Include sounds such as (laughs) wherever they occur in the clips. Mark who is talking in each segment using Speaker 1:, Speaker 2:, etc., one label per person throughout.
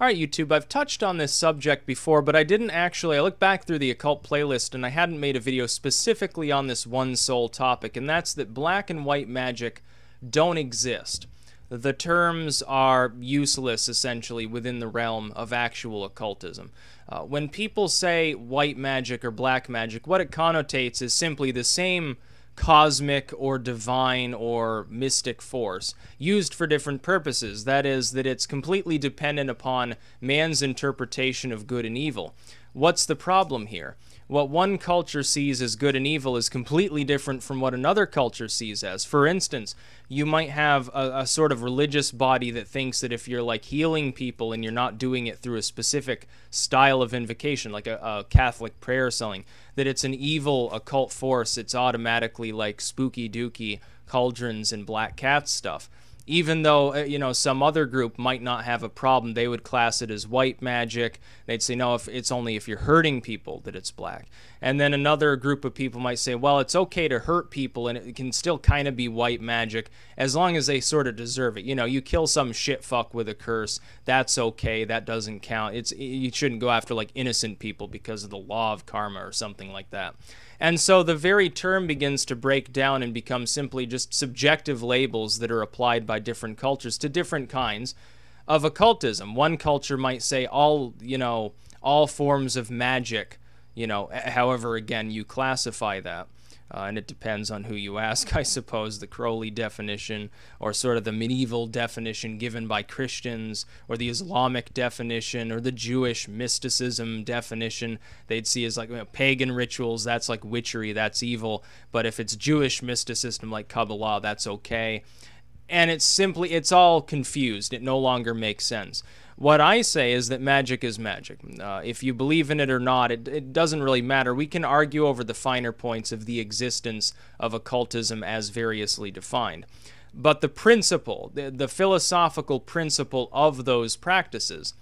Speaker 1: All right, YouTube, I've touched on this subject before, but I didn't actually. I looked back through the occult playlist and I hadn't made a video specifically on this one sole topic, and that's that black and white magic don't exist. The terms are useless essentially within the realm of actual occultism. Uh, when people say white magic or black magic, what it connotates is simply the same cosmic or divine or mystic force used for different purposes. That is, that it's completely dependent upon man's interpretation of good and evil. What's the problem here? What one culture sees as good and evil is completely different from what another culture sees as. For instance, you might have a, a, sort of religious body that thinks that if you're like healing people and you're not doing it through a specific style of invocation, like a, a Catholic prayer selling, that it's an evil occult force. It's automatically like spooky dooky cauldrons and black cat stuff even though uh, you know some other group might not have a problem they would class it as white magic. They'd say no if it's only if you're hurting people that it's black. And then another group of people might say well it's okay to hurt people and it can still kind of be white magic as long as they sort of deserve it. You know you kill some shit fuck with a curse that's okay that doesn't count. It's you shouldn't go after like innocent people because of the law of karma or something like that. And so the very term begins to break down and become simply just subjective labels that are applied by different cultures to different kinds of occultism. One culture might say all, you know, all forms of magic, you know, however, again, you classify that. Uh, and it depends on who you (laughs) ask, I suppose. The Crowley definition, or sort of the medieval definition given by Christians, or the Islamic definition, or the Jewish mysticism definition, they'd see as like you know, pagan rituals, that's like witchery, that's evil. But if it's Jewish mysticism like Kabbalah, that's okay. And it's simply, it's all confused. It no longer makes sense. What I say is that magic is magic. Uh, if you believe in it or not, it, it doesn't really matter. We can argue over the finer points of the existence of occultism as variously defined. But the principle, the, the philosophical principle of those practices,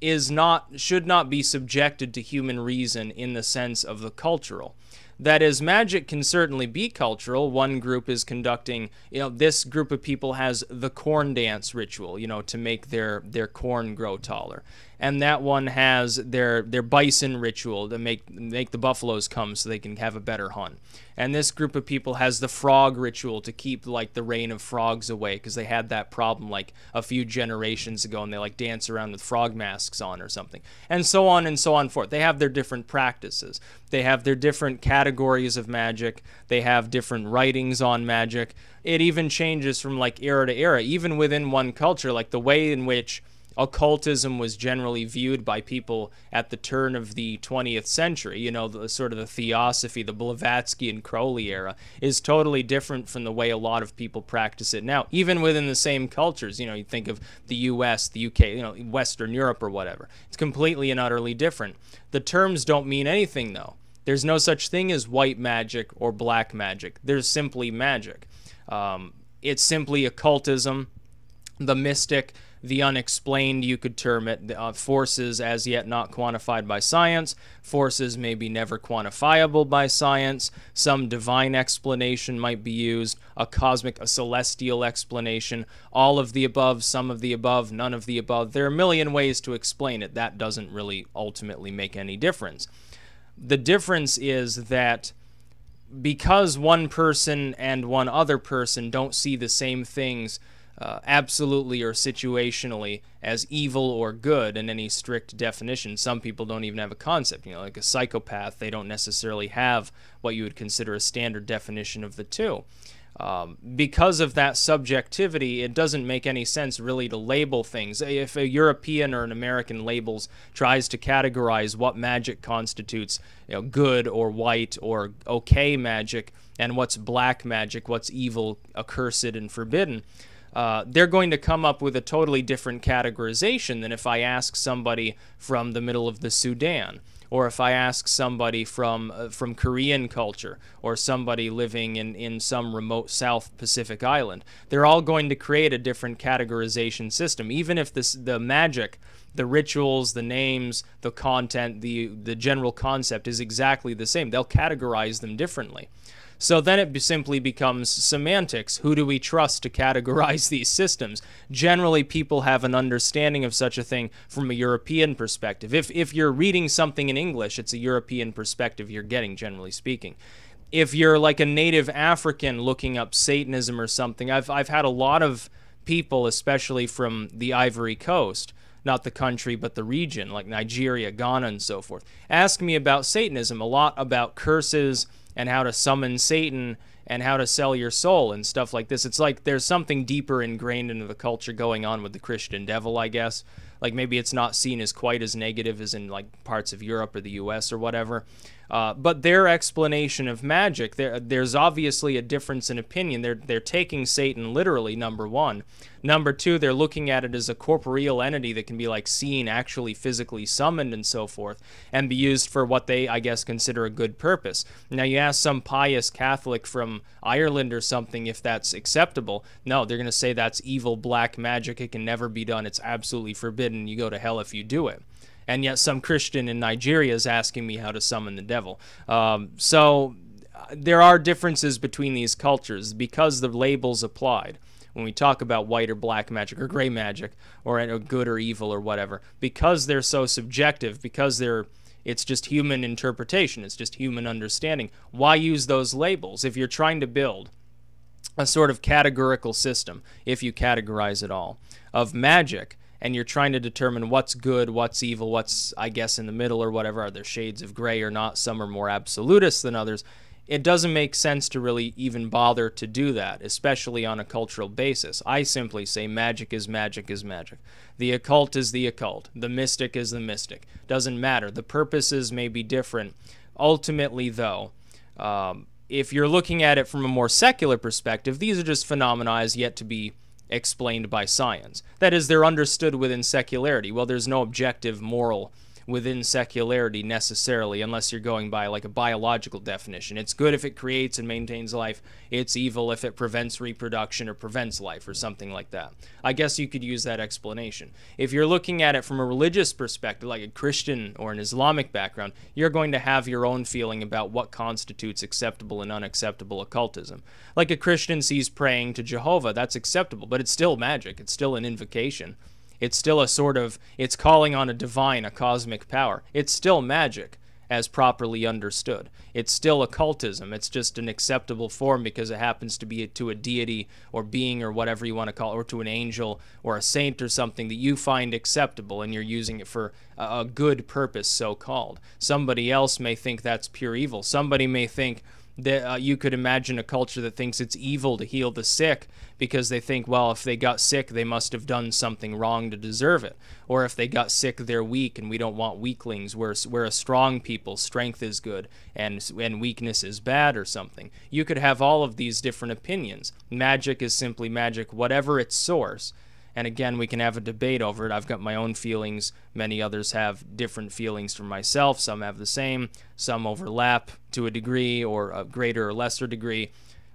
Speaker 1: is not should not be subjected to human reason in the sense of the cultural. That is, magic can certainly be cultural. One group is conducting, you know, this group of people has the corn dance ritual, you know, to make their, their corn grow taller and that one has their their bison ritual to make make the buffaloes come so they can have a better hunt. And this group of people has the frog ritual to keep like the rain of frogs away because they had that problem like a few generations ago and they like dance around with frog masks on or something. And so on and so on forth. They have their different practices. They have their different categories of magic. They have different writings on magic. It even changes from like era to era even within one culture like the way in which occultism was generally viewed by people at the turn of the 20th century. You know, the sort of the theosophy, the Blavatsky and Crowley era, is totally different from the way a lot of people practice it now, even within the same cultures. You know, you think of the U.S., the U.K., you know, Western Europe or whatever. It's completely and utterly different. The terms don't mean anything, though. There's no such thing as white magic or black magic. There's simply magic. Um, it's simply occultism, the mystic, the unexplained, you could term it, uh, forces as yet not quantified by science, forces maybe never quantifiable by science, some divine explanation might be used, a cosmic, a celestial explanation, all of the above, some of the above, none of the above. There are a million ways to explain it. That doesn't really ultimately make any difference. The difference is that because one person and one other person don't see the same things uh, absolutely or situationally as evil or good in any strict definition. Some people don't even have a concept. You know, like a psychopath, they don't necessarily have what you would consider a standard definition of the two. Um, because of that subjectivity, it doesn't make any sense really to label things. If a European or an American labels tries to categorize what magic constitutes, you know, good or white or okay magic, and what's black magic, what's evil, accursed, and forbidden, uh, they're going to come up with a totally different categorization than if I ask somebody from the middle of the Sudan, or if I ask somebody from uh, from Korean culture, or somebody living in, in some remote South Pacific island. They're all going to create a different categorization system, even if this the magic the rituals, the names, the content, the the general concept is exactly the same. They'll categorize them differently. So then it simply becomes semantics. Who do we trust to categorize (laughs) these systems? Generally, people have an understanding of such a thing from a European perspective. If, if you're reading something in English, it's a European perspective you're getting, generally speaking if you're like a native African looking up Satanism or something, I've I've had a lot of people, especially from the Ivory Coast, not the country but the region, like Nigeria, Ghana, and so forth, ask me about Satanism, a lot about curses and how to summon Satan and how to sell your soul and stuff like this. It's like there's something deeper ingrained into the culture going on with the Christian devil, I guess. Like maybe it's not seen as quite as negative as in like parts of Europe or the US or whatever. Uh, but their explanation of magic, there, there's obviously a difference in opinion. They're, they're taking Satan literally, number one. Number two, they're looking at it as a corporeal entity that can be like seen, actually physically summoned, and so forth, and be used for what they, I guess, consider a good purpose. Now, you ask some pious Catholic from Ireland or something if that's acceptable. No, they're going to say that's evil black magic. It can never be done. It's absolutely forbidden. And you go to hell if you do it. And yet some Christian in Nigeria is asking me how to summon the devil. Um, so uh, there are differences between these cultures because the labels applied. When we talk about white or black magic or gray magic or good or evil or whatever because they're so subjective because they're it's just human interpretation it's just human understanding why use those labels? If you're trying to build a sort of categorical system if you categorize it all of magic and you're trying to determine what's good, what's evil, what's, I guess, in the middle or whatever, are there shades of gray or not? Some are more absolutist than others. It doesn't make sense to really even bother to do that, especially on a cultural basis. I simply say magic is magic is magic. The occult is the occult. The mystic is the mystic. Doesn't matter. The purposes may be different. Ultimately, though, um, if you're looking at it from a more secular perspective, these are just phenomena as yet to be explained by science. That is, they're understood within secularity. Well, there's no objective moral within secularity necessarily, unless you're going by like a biological definition. It's good if it creates and maintains life, it's evil if it prevents reproduction or prevents life or something like that. I guess you could use that explanation. If you're looking at it from a religious perspective, like a Christian or an Islamic background, you're going to have your own feeling about what constitutes acceptable and unacceptable occultism. Like a Christian sees praying to Jehovah, that's acceptable, but it's still magic, it's still an invocation. It's still a sort of, it's calling on a divine, a cosmic power. It's still magic as properly understood. It's still occultism. It's just an acceptable form because it happens to be to a deity or being or whatever you want to call it, or to an angel or a saint or something that you find acceptable and you're using it for a, good purpose, so called. Somebody else may think that's pure evil. Somebody may think, that uh, you could imagine a culture that thinks it's evil to heal the sick because they think, well, if they got sick, they must have done something wrong to deserve it. Or if they got sick, they're weak, and we don't want weaklings. We're, we're a strong people. Strength is good, and, and weakness is bad, or something. You could have all of these different opinions. Magic is simply magic, whatever its source. And again, we can have a debate over it. I've got my own feelings. Many others have different feelings from myself. Some have the same. Some overlap to a degree or a greater or lesser degree.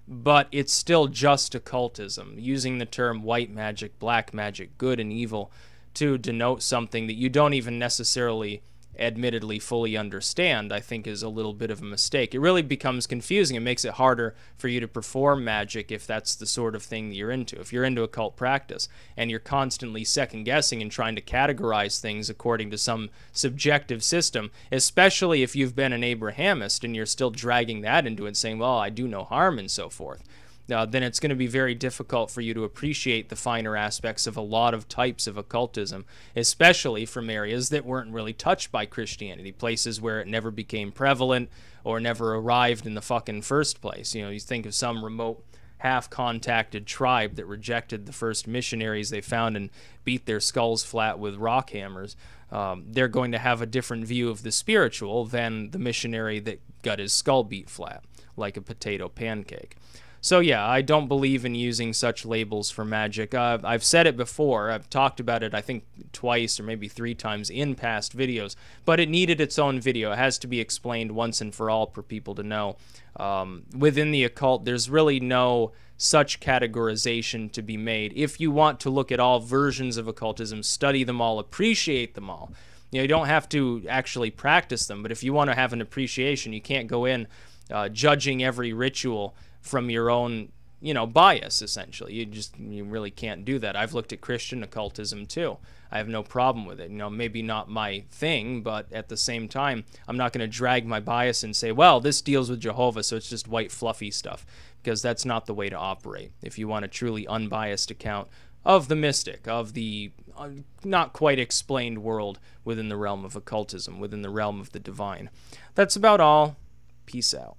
Speaker 1: But it's still just occultism, using the term white magic, black magic, good and evil to denote something that you don't even necessarily admittedly fully understand, I think is a little bit of a mistake. It really becomes confusing. It makes it harder for you to perform magic if that's the sort of thing that you're into. If you're into occult practice and you're constantly second guessing and trying to categorize things according to some subjective system, especially if you've been an Abrahamist and you're still dragging that into it, saying, well, I do no harm and so forth uh, then it's going to be very difficult for you to appreciate the finer aspects of a lot of types of occultism, especially from areas that weren't really touched by Christianity, places where it never became prevalent or never arrived in the fucking first place. You know, you think of some remote half contacted tribe that rejected the first missionaries they found and beat their skulls flat with rock hammers. Um, they're going to have a different view of the spiritual than the missionary that got his skull beat flat, like a potato pancake. So yeah, I don't believe in using such labels for magic. Uh, I've said it before. I've talked about it, I think, twice or maybe three times in past videos. But it needed its own video. It has to be explained once and for all for people to know. Um, within the occult, there's really no such categorization to be made. If you want to look at all versions of occultism, study them all, appreciate them all. You, know, you don't have to actually practice them, but if you want to have an appreciation, you can't go in uh, judging every ritual from your own you know bias essentially. You just you really can't do that. I've looked at christian occultism too. I have no problem with it. You know maybe not my thing but at the same time i'm not going to drag my bias and say well this deals with jehovah so it's just white fluffy stuff because that's not the way to operate. If you want a truly unbiased account of the mystic of the uh, not quite explained world within the realm of occultism within the realm of the divine. That's about all. Peace out